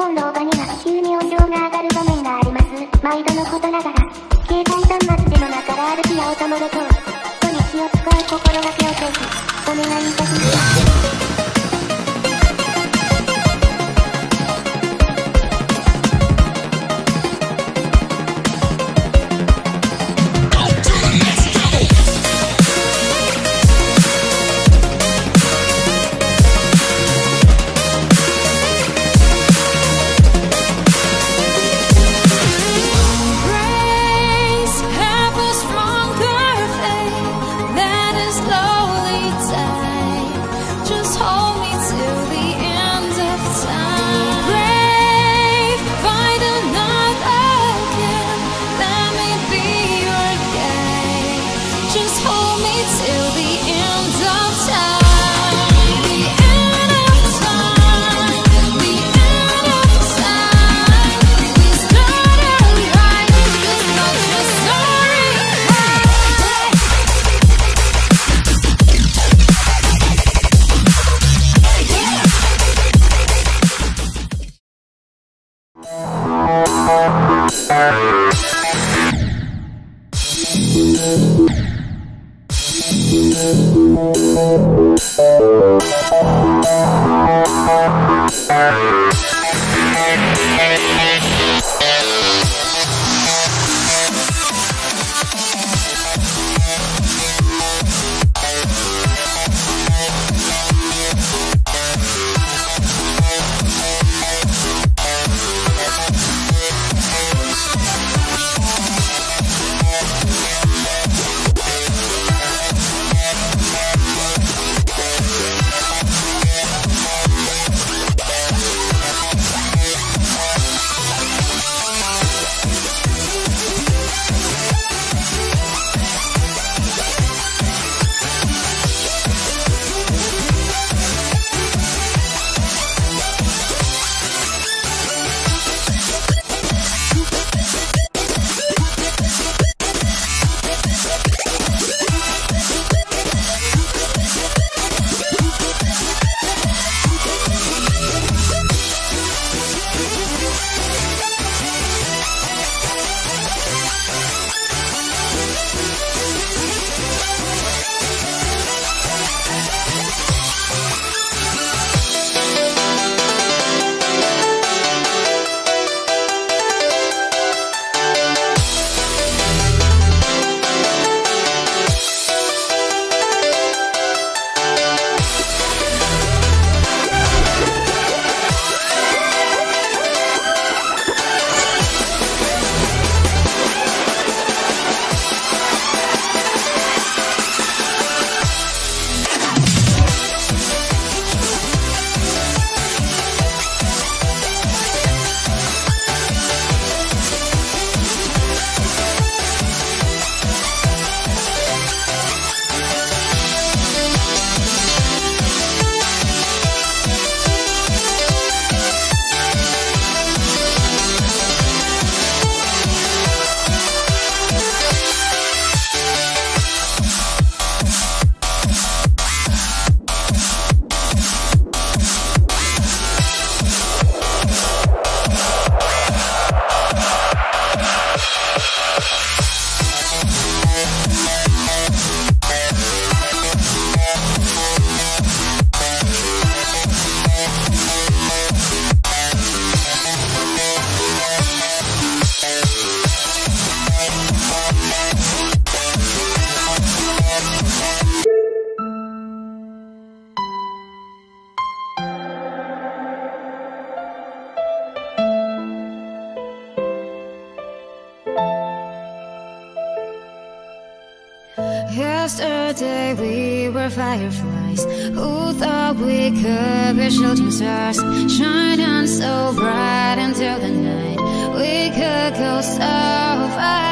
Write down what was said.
本動画には急に音量が上がる場面があります。毎度のことながら、携帯端末での中ら歩きやお友達と、人に気を使う心がけをぜひ、お願いいたします。Yesterday we were fireflies. Who thought we could be shooting stars? Shining so bright until the night. We could go so far